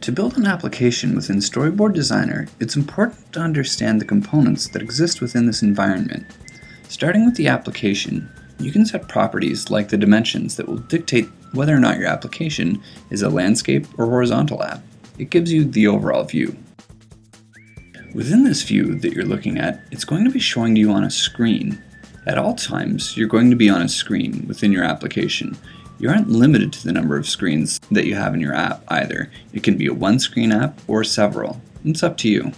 To build an application within Storyboard Designer, it's important to understand the components that exist within this environment. Starting with the application, you can set properties like the dimensions that will dictate whether or not your application is a landscape or horizontal app. It gives you the overall view. Within this view that you're looking at, it's going to be showing you on a screen. At all times, you're going to be on a screen within your application, you aren't limited to the number of screens that you have in your app either. It can be a one screen app or several. It's up to you.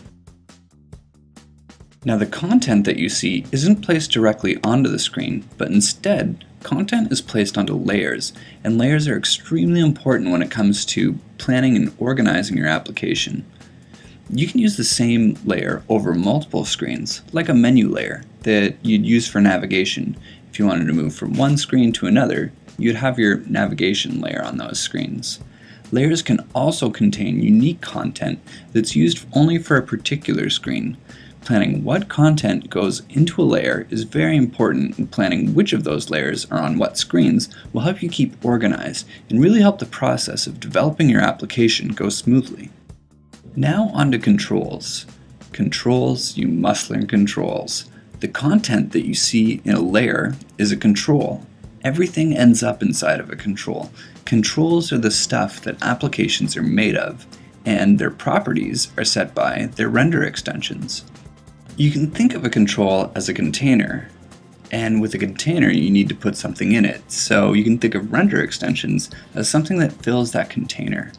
Now the content that you see isn't placed directly onto the screen, but instead, content is placed onto layers, and layers are extremely important when it comes to planning and organizing your application. You can use the same layer over multiple screens, like a menu layer that you'd use for navigation. If you wanted to move from one screen to another, you'd have your navigation layer on those screens. Layers can also contain unique content that's used only for a particular screen. Planning what content goes into a layer is very important and planning which of those layers are on what screens will help you keep organized and really help the process of developing your application go smoothly. Now on to controls. Controls, you must learn controls. The content that you see in a layer is a control Everything ends up inside of a control. Controls are the stuff that applications are made of, and their properties are set by their render extensions. You can think of a control as a container, and with a container you need to put something in it, so you can think of render extensions as something that fills that container.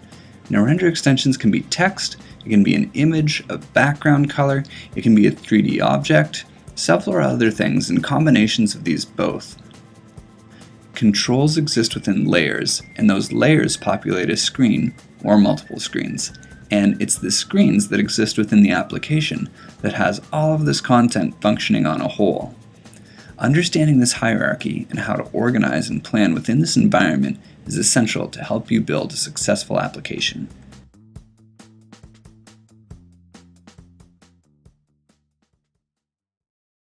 Now render extensions can be text, it can be an image, a background color, it can be a 3D object, several other things, and combinations of these both. Controls exist within layers, and those layers populate a screen or multiple screens. And it's the screens that exist within the application that has all of this content functioning on a whole. Understanding this hierarchy and how to organize and plan within this environment is essential to help you build a successful application.